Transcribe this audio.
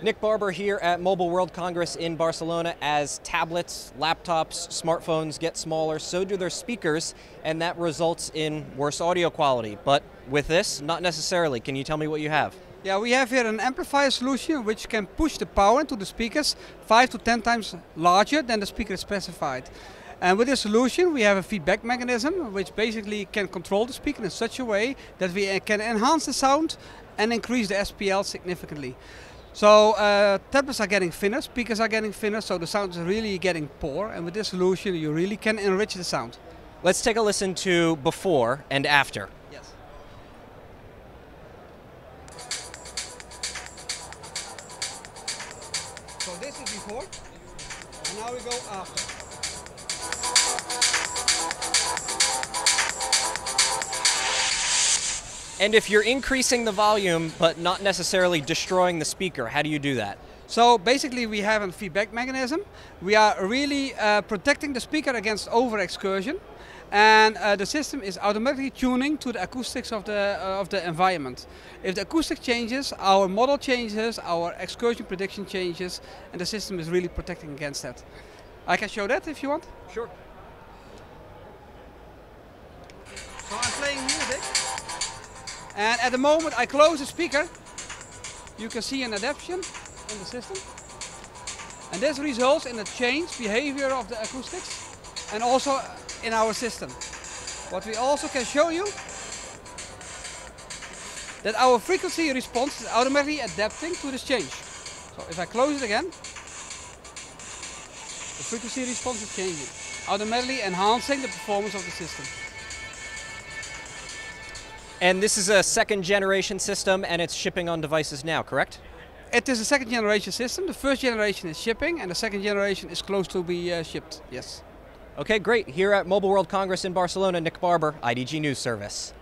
Nick Barber here at Mobile World Congress in Barcelona. As tablets, laptops, smartphones get smaller, so do their speakers, and that results in worse audio quality. But with this, not necessarily. Can you tell me what you have? Yeah, we have here an amplifier solution which can push the power into the speakers 5 to 10 times larger than the speaker is specified. And with this solution we have a feedback mechanism which basically can control the speaker in such a way that we uh, can enhance the sound and increase the SPL significantly. So uh, tablets are getting thinner, speakers are getting thinner, so the sound is really getting poor. And with this solution, you really can enrich the sound. Let's take a listen to before and after. Yes. So this is before, and now we go after. And if you're increasing the volume but not necessarily destroying the speaker, how do you do that? So basically we have a feedback mechanism. We are really uh, protecting the speaker against over excursion and uh, the system is automatically tuning to the acoustics of the, uh, of the environment. If the acoustic changes, our model changes, our excursion prediction changes and the system is really protecting against that. I can show that if you want. Sure. So I'm playing music. And at the moment I close the speaker, you can see an adaptation in the system. And this results in a changed behavior of the acoustics and also in our system. What we also can show you that our frequency response is automatically adapting to this change. So if I close it again, the frequency response is changing, automatically enhancing the performance of the system. And this is a second generation system and it's shipping on devices now, correct? It is a second generation system. The first generation is shipping and the second generation is close to be uh, shipped, yes. Okay, great. Here at Mobile World Congress in Barcelona, Nick Barber, IDG News Service.